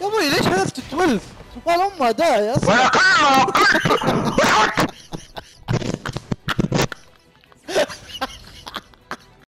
يا أبوي ليش حذفت 12 سبحان امها داعي أصلا ولكن وقلت